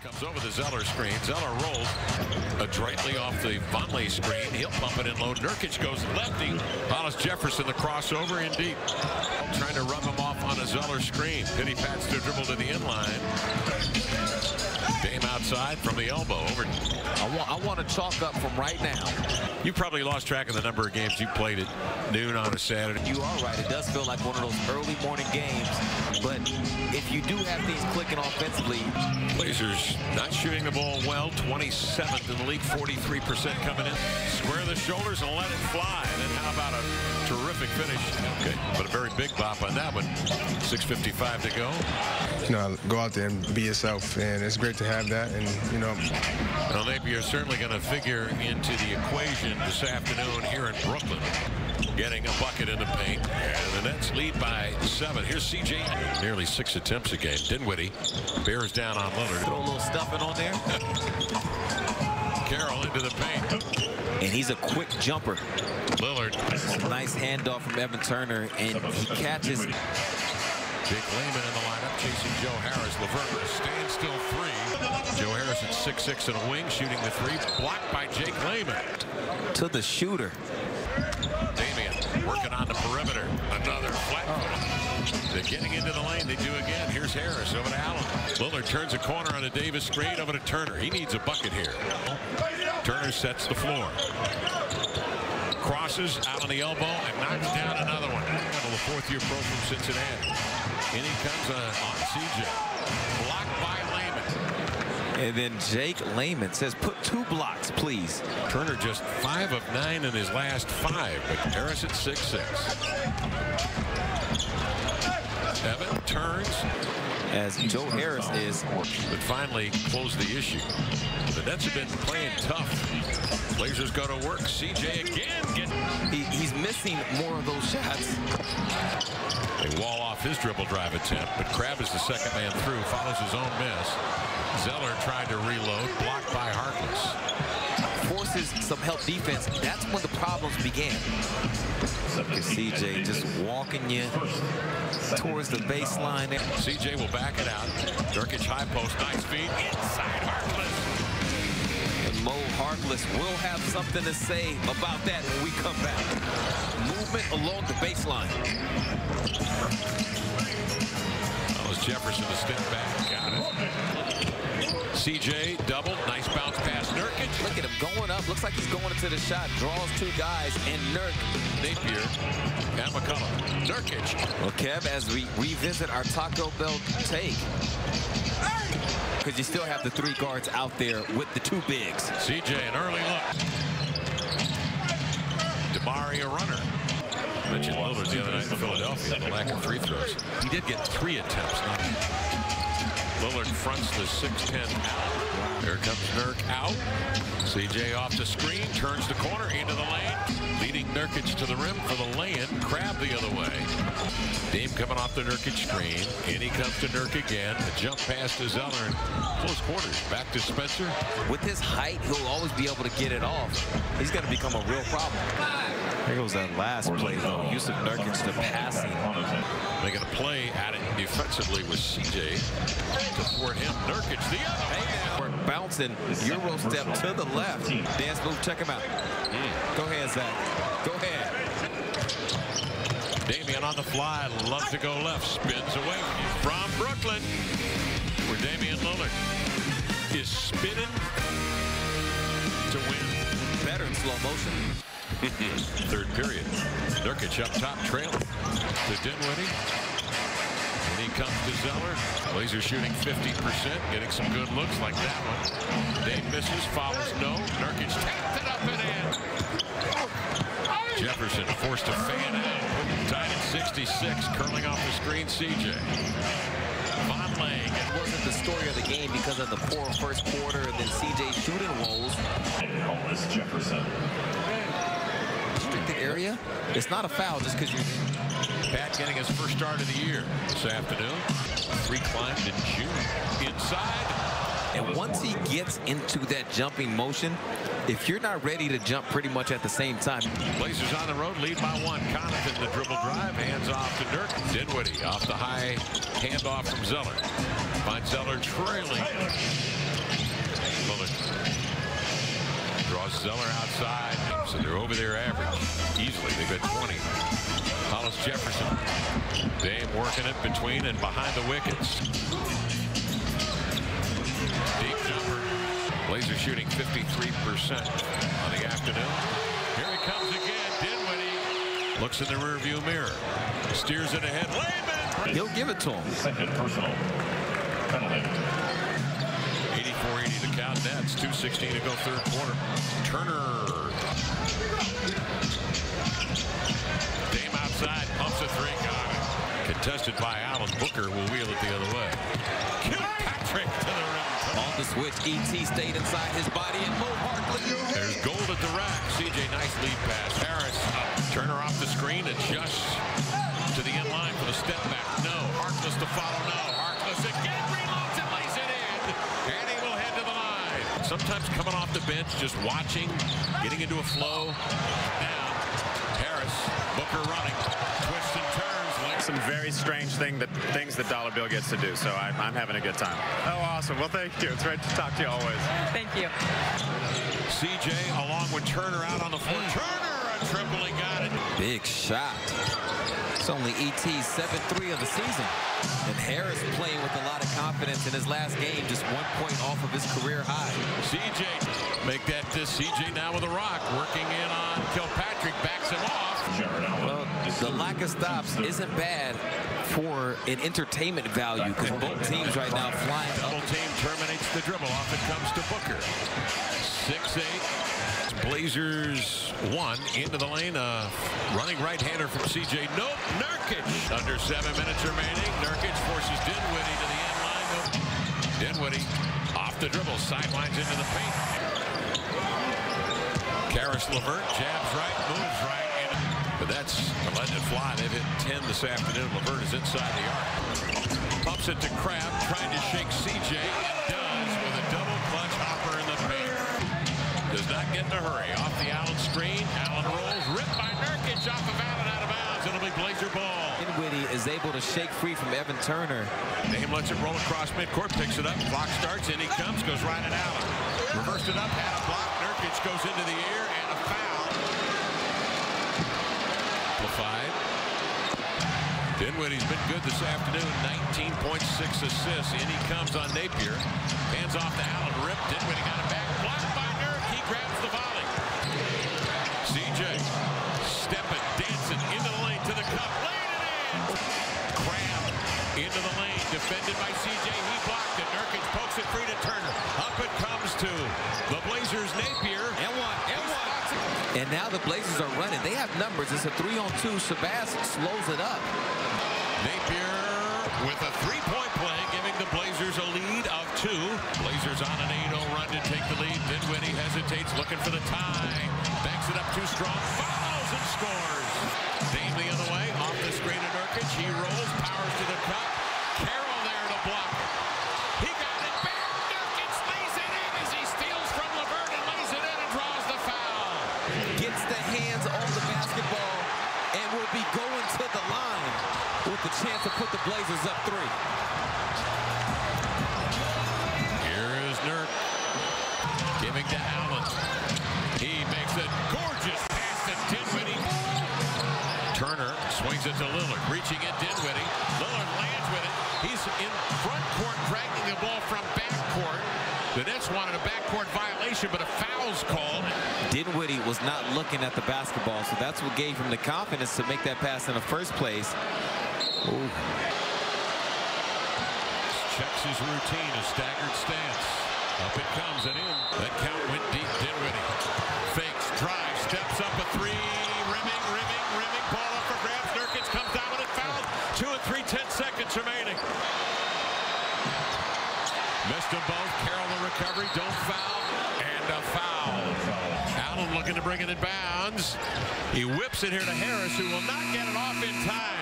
Comes over the Zeller screen. Zeller rolls adroitly off the Vonleh screen. He'll pump it in low. Nurkic goes lefty. Hollis Jefferson the crossover in deep. Trying to rub him off on a Zeller screen. Pity pats to dribble to the inline. Dame outside from the elbow. Over. I want, I want to chalk up from right now. You probably lost track of the number of games you played at noon on a Saturday. You are right. It does feel like one of those early morning games. But if you do have things clicking offensively. Blazers not shooting the ball well. 27th in the league. 43% coming in. Square the shoulders and let it fly. And then how about a terrific finish? Okay, but a very big bop on that one. 6.55 to go. You know, go out there and be yourself. And it's great to have that. And, you know. Well, Napier certainly going to figure into the equation this afternoon here in Brooklyn. Getting a bucket in the paint. And the Nets lead by seven. Here's CJ. Nearly six attempts a game. Dinwiddie bears down on Leonard. Throw a little stuffing on there. Carroll into the paint. And he's a quick jumper. Lillard. Nice handoff from Evan Turner. And he catches. Jake Layman in the lineup chasing Joe Harris. LeVert stands still three. Joe Harris at 6'6 and a wing shooting the three. Blocked by Jake Layman. To the shooter. Damian working on the perimeter. Another flat oh. They're getting into the lane. They do again. Here's Harris over to Allen. Lillard turns a corner on a Davis screen over to Turner. He needs a bucket here. Turner sets the floor. Crosses out on the elbow and knocks down another one. The fourth year pro from Cincinnati. In he comes uh, on CJ. Blocked by Layman. And then Jake Layman says, put two blocks, please. Turner just five of nine in his last five, but Harris at six six. Evan turns. As Joe Harris is. But finally closed the issue. The Nets have been playing tough. Blazers go to work. CJ again. Get... He, he's missing more of those shots. They wall off his dribble drive attempt, but Crabbe is the second man through, follows his own miss. Zeller tried to reload, blocked by Harkless. Forces some help defense. That's when the problems began. At CJ just walking you towards the baseline. CJ will back it out. Nurkic high post, nice feed, inside Harkless. And Mo Harkless will have something to say about that when we come back. Movement along the baseline. Jefferson to step back. Got it. CJ double. Nice bounce pass. Nurkic. Look at him going up. Looks like he's going into the shot. Draws two guys. And Nurk. Napier. And McCollum. Nurkic. Well, Kev, as we revisit our Taco Bell take. Because you still have the three guards out there with the two bigs. CJ, an early look. DeMarre a runner. Mentioned Lillard the other night in Philadelphia, the lack of free throws. He did get three attempts. Not Lillard fronts the 6'10 out. There comes Nurk out. CJ off the screen, turns the corner into the lane, leading Nurkic to the rim for the lay-in. Crabbe the other way. Dame coming off the Nurkic screen. In he comes to Nurk again. A jump pass to Zeller close quarters. Back to Spencer. With his height, he'll always be able to get it off. He's going to become a real problem. There goes that last play, though. Jusuf Nurkic to passing. Making a play at it defensively with CJ thwart him. Nurkic the other. Hey now. Bouncing. Euro step to the left. Dance move. Check him out. Mm. Go ahead, Zach. Go ahead. Damian on the fly. Loves to go left. Spins away from Brooklyn. Where Damian Lillard is spinning to win. Better in slow motion. Third period. Nurkic up top trailing to Dinwiddie. And he comes to Zeller. Blazers shooting 50%, getting some good looks like that one. Dame misses, follows no. Nurkic tapped it up and in. Jefferson forced to fan out. Tied at 66, curling off the screen, CJ. Vonleh. It wasn't the story of the game because of the poor first quarter and then CJ shooting woes. Jefferson restricted area, it's not a foul just because you're. Pat getting his first start of the year this afternoon. Three climbed in June. Inside. And once he gets into that jumping motion, if you're not ready to jump pretty much at the same time. Blazers on the road, lead by one. Connaughton, the dribble drive, hands off to Dirk. Dinwiddie off the high handoff from Zeller. Finds Zeller trailing. Lillard draws Zeller outside, so they're over their average easily. They've got 20. Hollis Jefferson. Dame working it between and behind the wickets. Deep jumper. Blazers shooting 53% on the afternoon. Here he comes again. Dinwiddie looks in the rearview mirror. Steers it ahead. Layman. He'll give it to him. Second personal. Penalty. 84-80 the count. Nets. 2.16 to go third quarter. Turner. Dame outside. Pumps a three. Got it. Contested by Allen. Booker will wheel it the other way. Kilpatrick to the rim. On the switch, ET stayed inside his body, and Mo Harkless. There's gold at the rack. CJ, nice lead pass. Harris up. Turner off the screen. Adjusts to the end line for the step back. No. Harkless to follow. No. Off the bench, just watching, getting into a flow. Now, Harris, Booker running. Twists and turns. Like some very strange thing that things that Dollar Bill gets to do. So I'm, I'm having a good time. Oh, awesome. Well, thank you. It's great to talk to you always. Thank you. CJ along with Turner out on the floor. Hmm. Turner a triple. Got it. Big shot. It's only ET 7-3 of the season. And Harris playing with a lot of confidence in his last game, just one point off of his career high. CJ make that to CJ now with a rock. Working in on Kilpatrick. Backs him off. Well, the lack of stops isn't bad for an entertainment value because both teams right now flying up. Double team terminates the dribble. Off it comes to Booker. 6-8. Blazers one into the lane. Uh, running right-hander from CJ. Nope. Nurkic. Under seven minutes remaining. Nurkic forces Dinwiddie to the end line. Nope. Dinwiddie off the dribble. Sidelines into the paint. Caris LeVert jabs right, moves right. But that's a letting it fly. They've hit 10 this afternoon. Levert is inside the arc. Pumps it to Crabbe, trying to shake CJ, in a hurry. Off the Allen screen. Allen rolls, ripped by Nurkic off of Allen out of bounds. It'll be Blazer ball. Dinwiddie is able to shake free from Evan Turner. Dame lets it roll across midcourt, picks it up. Clock starts, in he comes, goes right at Allen. Reversed it up, had a block. Nurkic goes into the air, and a foul. Amplified. Dinwiddie's been good this afternoon. 19.6 assists. In he comes on Napier. Hands off to Allen. Rip. Dinwiddie got it back. Blocked by Nurk. He grabs the volley. CJ stepping, dancing into the lane to the cup. Laying it in. Crabbe into the lane. Defended by CJ. He blocked it. Nurkic pokes it free to Turner. Up it comes to the Blazers. Napier. And one, and one. And now the Blazers are running. They have numbers. It's a three-on-two. Shabazz slows it up. Napier with a three-point play, giving the Blazers a lead of two. Blazers on an 8-0 run to take the lead. Dinwiddie hesitates, looking for the tie. Banks it up too strong, follows and scores. Dame the other way, off the screen of Nurkic. He rolls, powers to the cup. To Allen. He makes a gorgeous pass to Dinwiddie. Turner swings it to Lillard, reaching at Dinwiddie. Lillard lands with it. He's in front court, dragging the ball from back court. The Nets wanted a backcourt violation, but a foul's called. Dinwiddie was not looking at the basketball, so that's what gave him the confidence to make that pass in the first place. Ooh. Checks his routine, a staggered stance. Up it comes and in. That count went deep. Dinwiddie fakes, drives, steps up a three. Rimming, rimming, rimming. Ball up for grabs. Nurkic comes down with it. Fouled. Two and three, ten seconds remaining. Missed them both. Carroll the recovery. Don't foul. And a foul. Allen looking to bring it in bounds. He whips it here to Harris, who will not get it off in time.